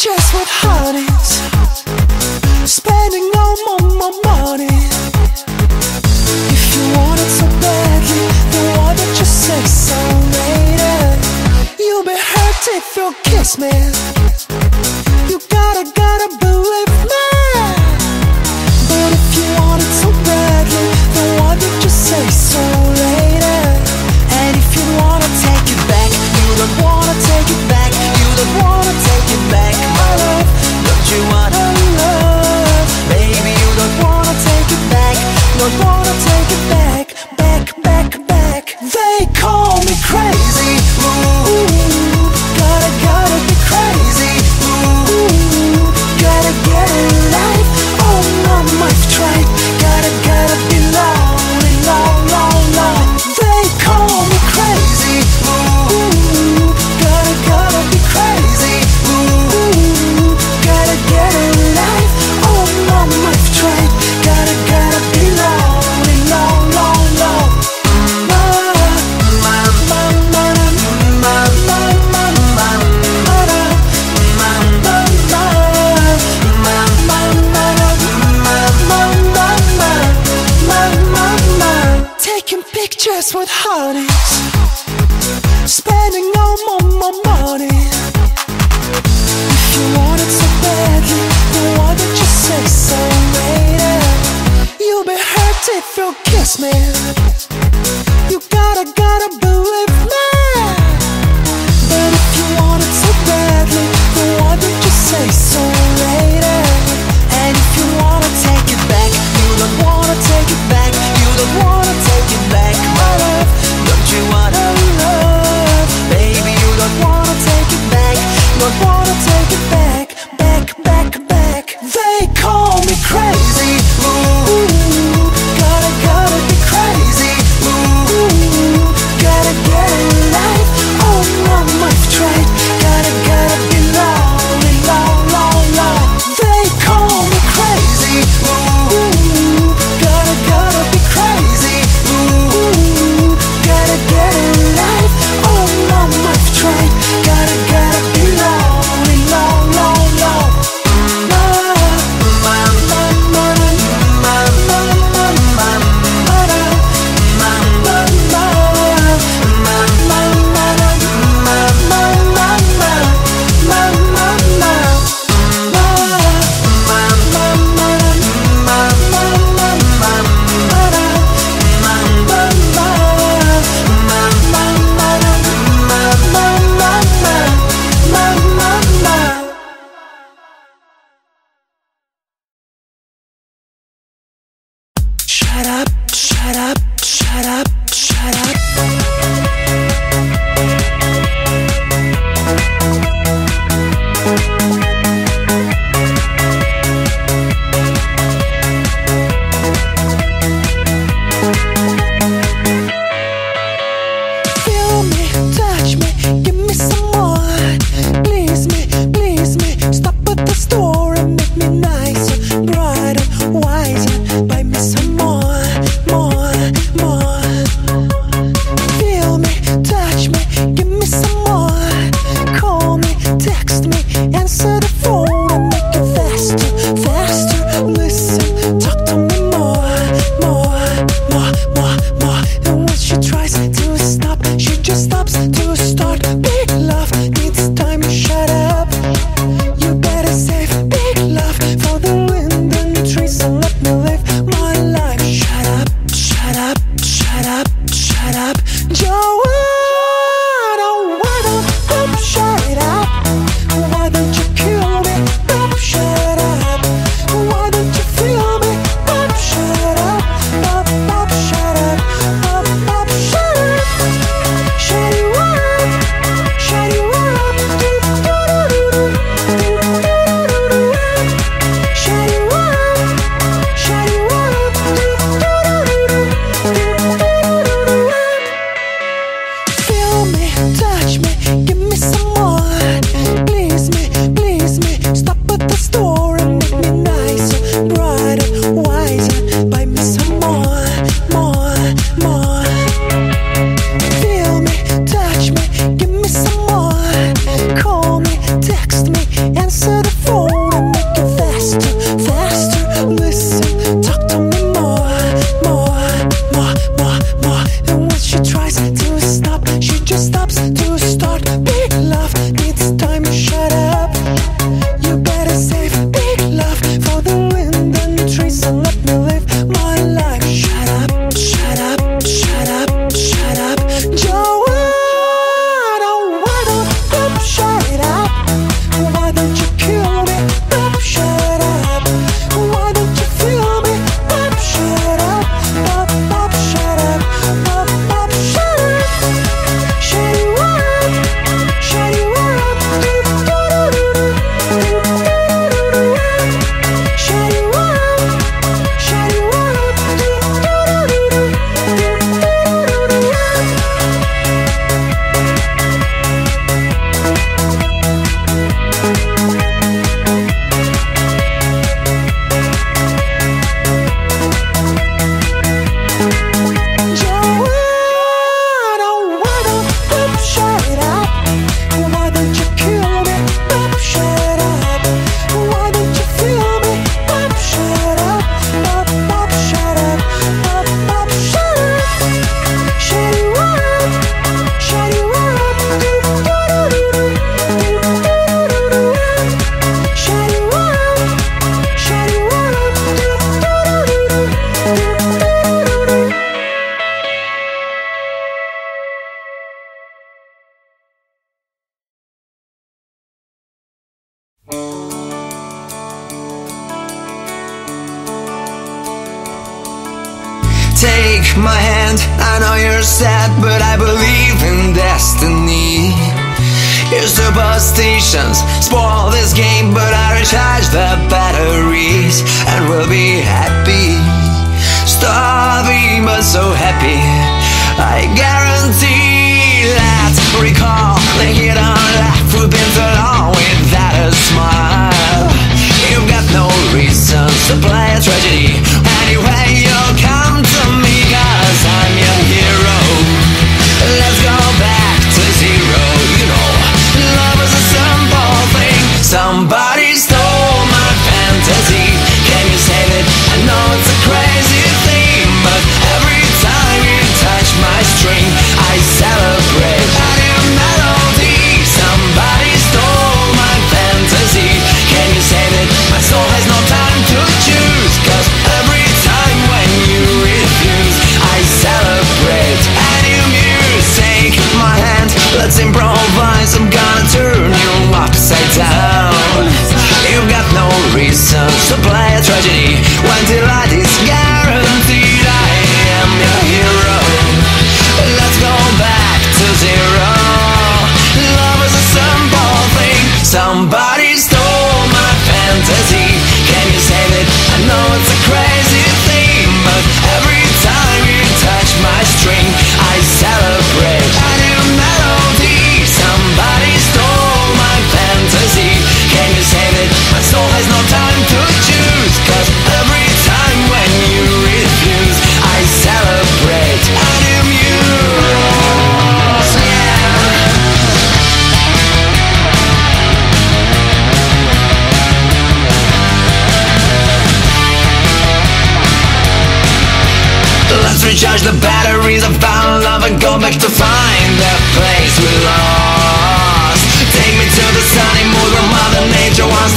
pictures with You gotta, gotta believe me. But if you want it so badly say so later? And if you wanna take it back You don't wanna take it back. You don't wanna take it back, my love. Don't you wanna love? Baby, you don't wanna take it back. Don't wanna take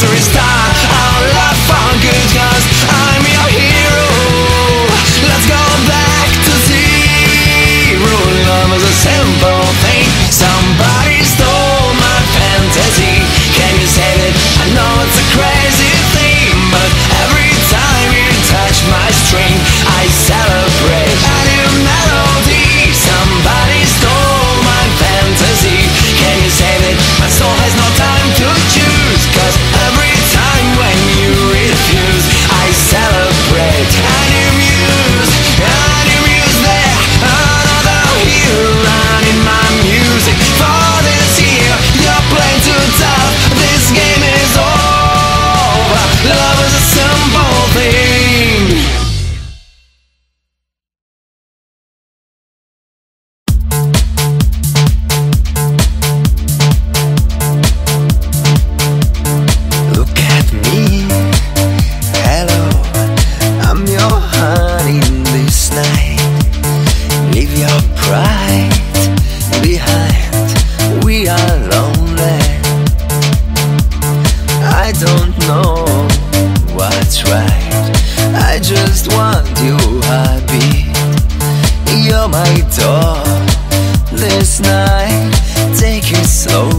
It's time just want your heartbeat. You're my dog This night, take it slow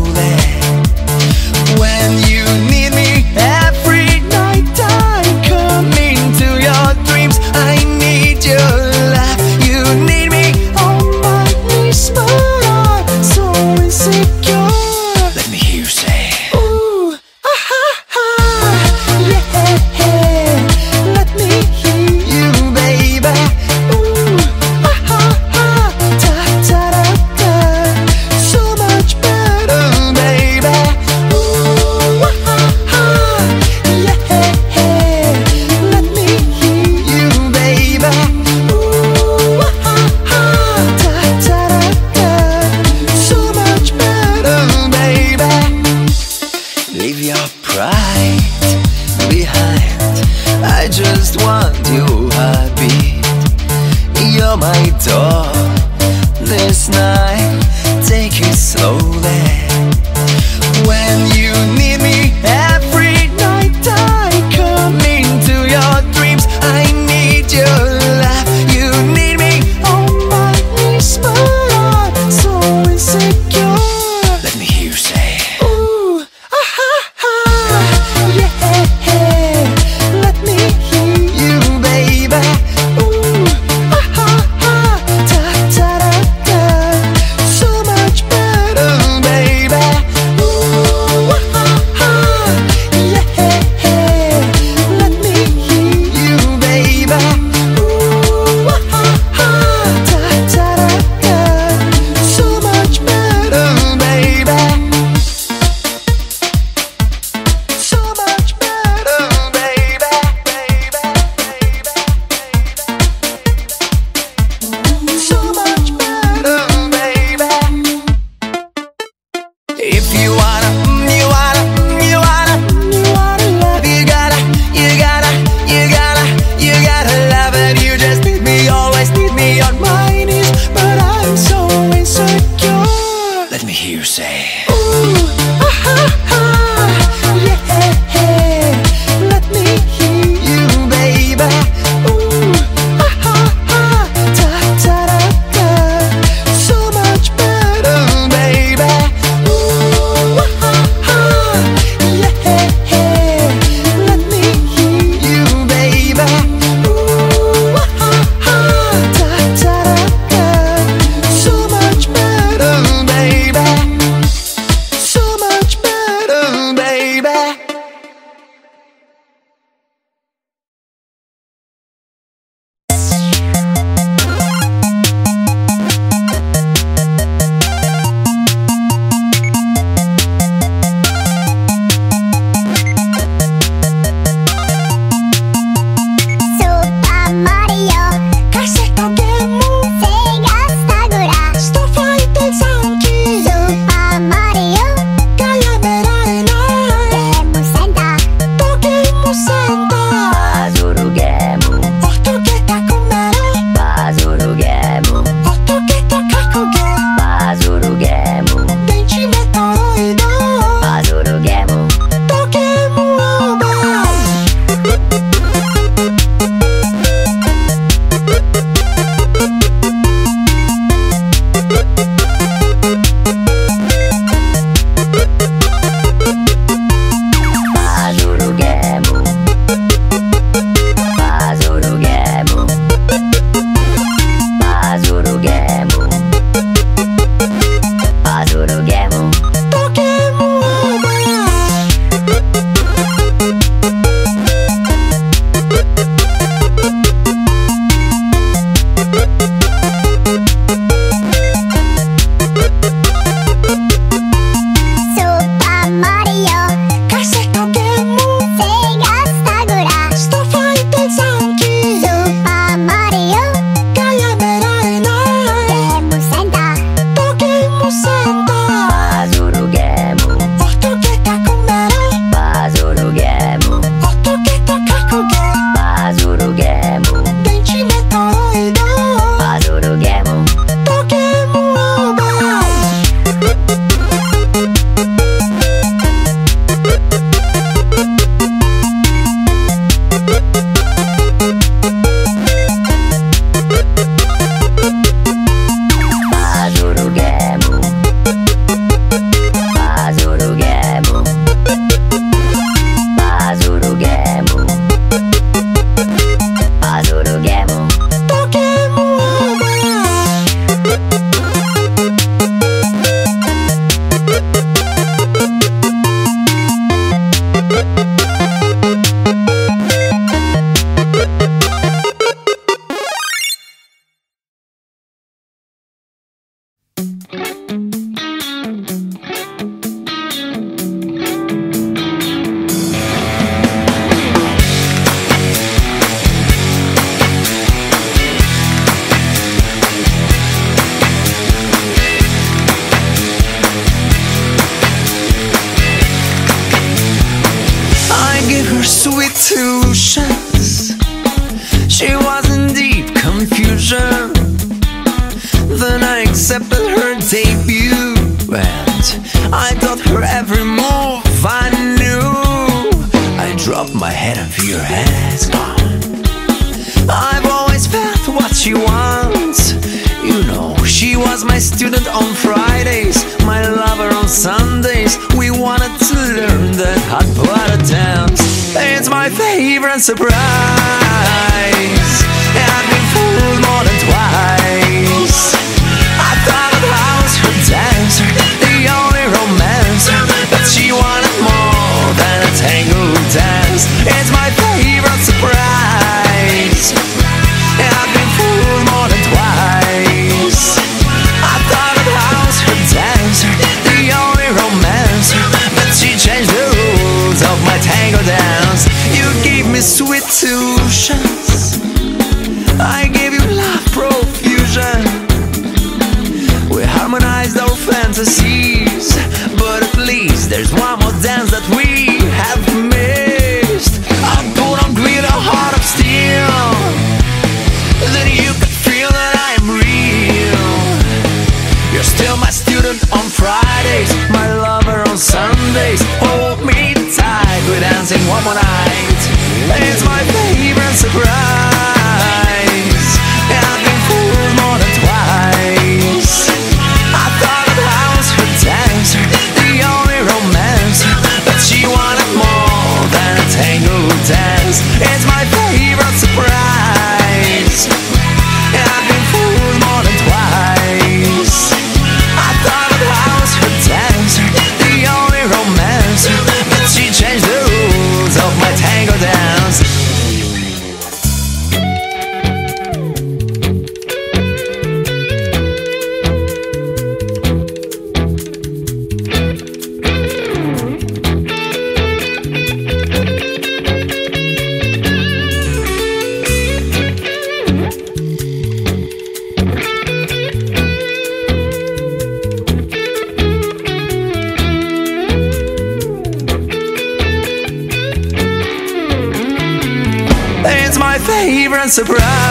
surprise.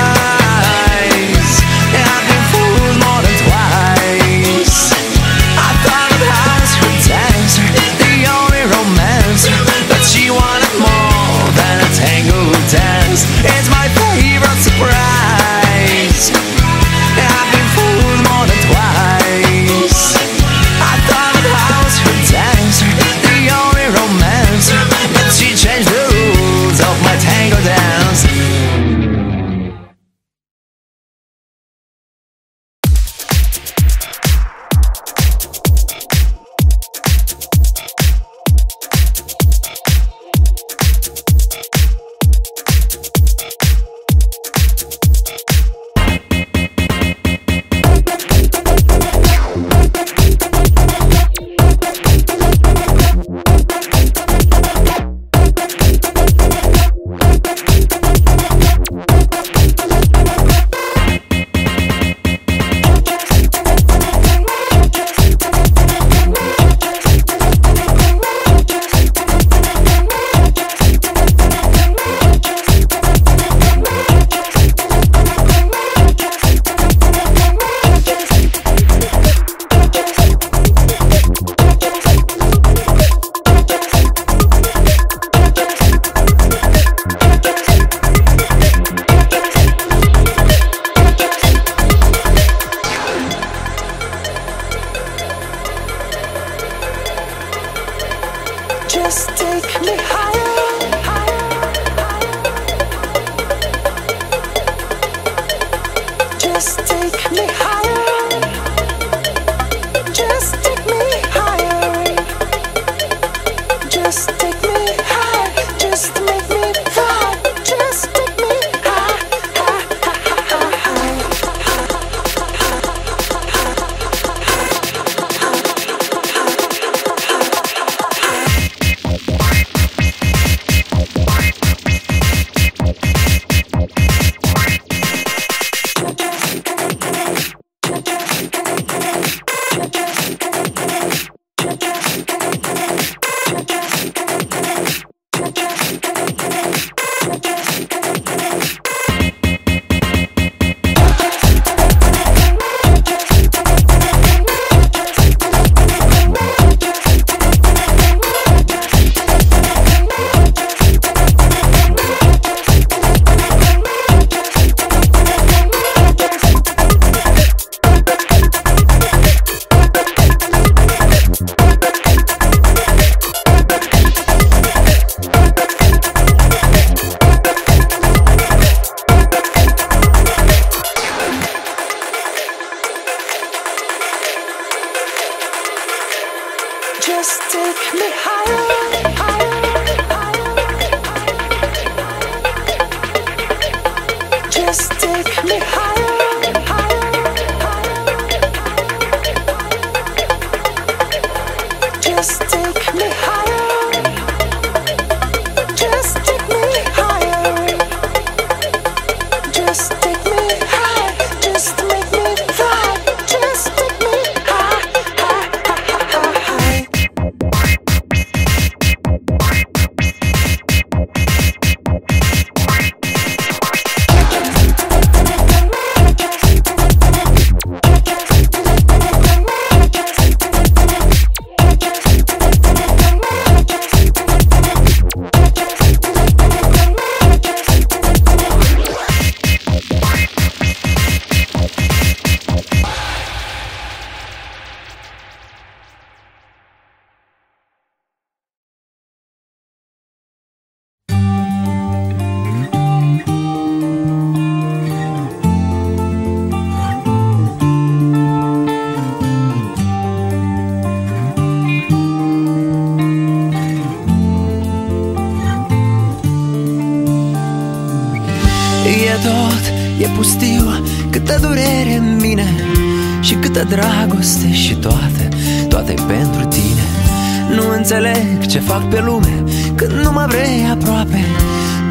Ce fac pe lume Când nu mă vrei aproape.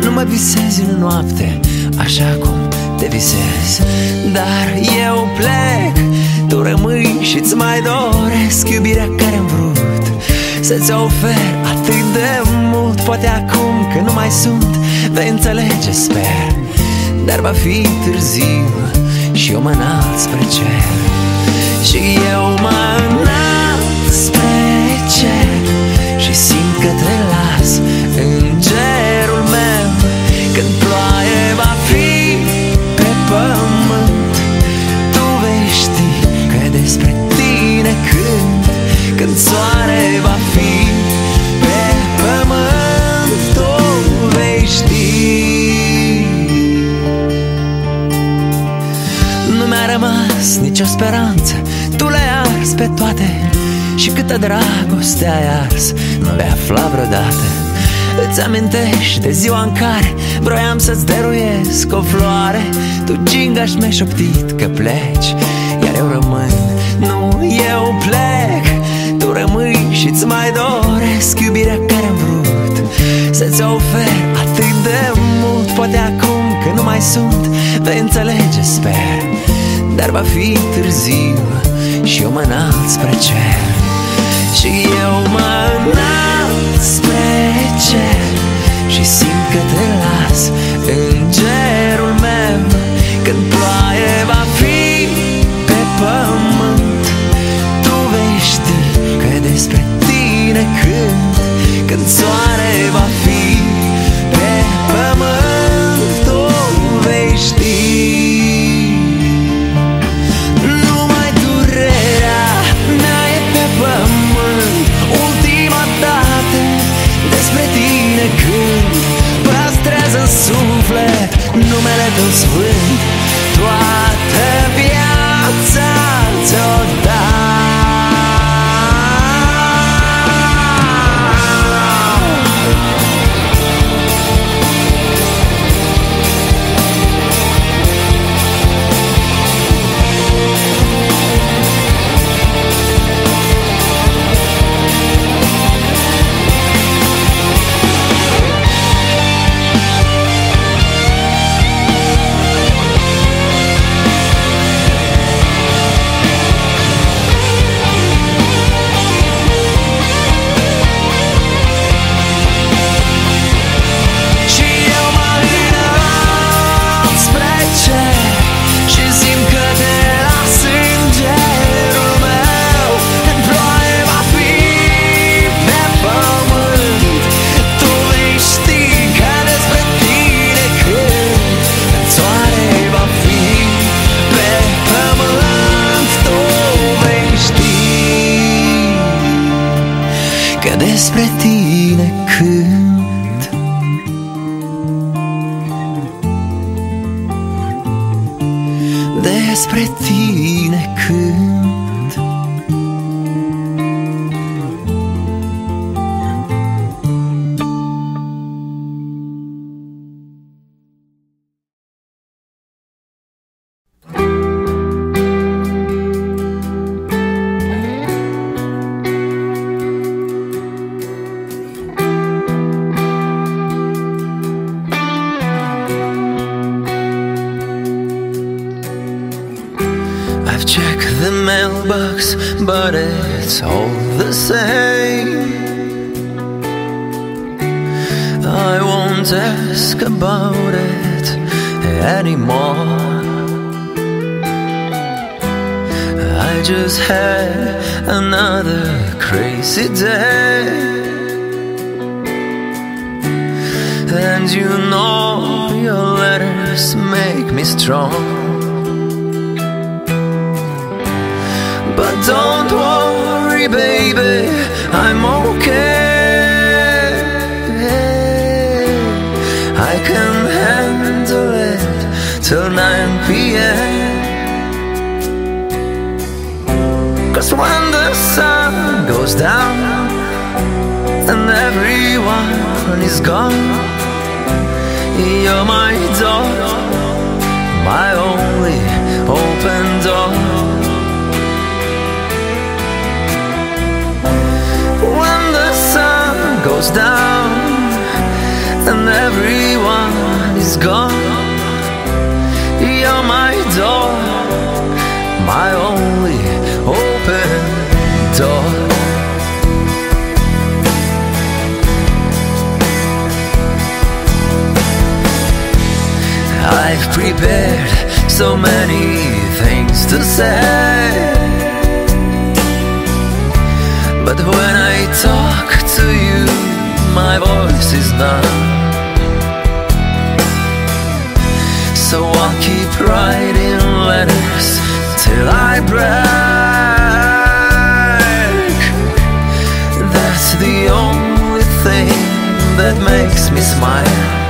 Nu mă visezi în noapte Așa cum te visez. Dar eu plec Tu rămâi și-ți mai doresc Iubirea care am vrut. Să-ți ofer atât de mult Poate acum că nu mai sunt Vei înțelege, sper. Dar va fi târziu Și eu mă înalt spre cer. Și eu mă înalt spre cer Și simt că te las în cerul meu Când ploaie va fi pe pământ. Tu vei ști că despre tine cânt Când soare va fi pe pământ. Tu vei ști. Nu mi-a rămas nicio speranță Tu le-ai ars pe toate Și câtă dragoste ai ars Nu vei afla vreodată. Îți amintești de ziua în care Vroiam să-ți dăruiesc o floare? Tu gingaș mi-ai șoptit că pleci Iar eu rămân. Nu, eu plec Tu rămâi și-ți mai doresc Iubirea care am vrut. Să-ți ofer atât de mult Poate acum că nu mai sunt. Vei înțelege, sper Dar va fi târziu Și eu mă înalt spre cer Și eu mă înalt spre cer Și simt că te las în cerul meu. Când ploaie va fi pe pământ Tu vei ști că despre tine cânt Când soare va fi numele tău despre tine când baby, I'm okay. I can handle it till 9 p.m. Cause when the sun goes down and everyone is gone, you're my door my only open door. Goes down and everyone is gone, you're my door, my only open door. I've prepared so many things to say. But when I talk to you, my voice is done. So I'll keep writing letters till I break. That's the only thing that makes me smile.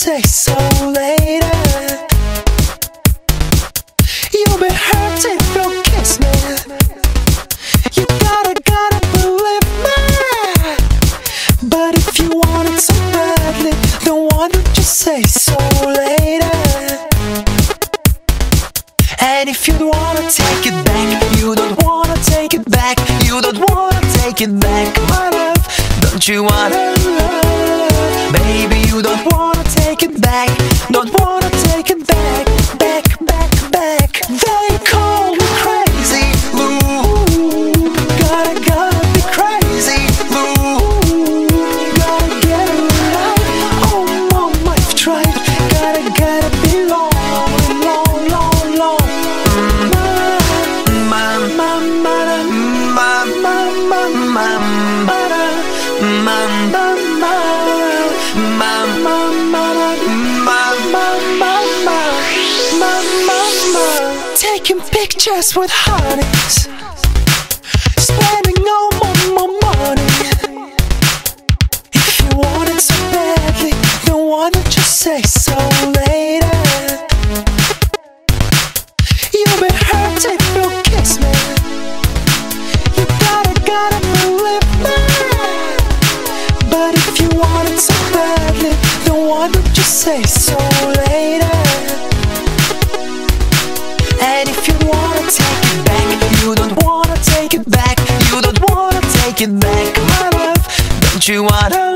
Say so later. You'll be hurt if you kiss me. You gotta, gotta believe me. But if you want it so badly, then why don't you say so later? And if you wanna take it back, you don't wanna take it back, you don't wanna take it back, my love. Don't you wanna Pictures with hotties, spending all my, my money. If you want it so badly, then why don't you say so later? You'll be hurt if you kiss me. You gotta, gotta believe me. But if you want it so badly, then why don't you say so it back, my love. Don't you wanna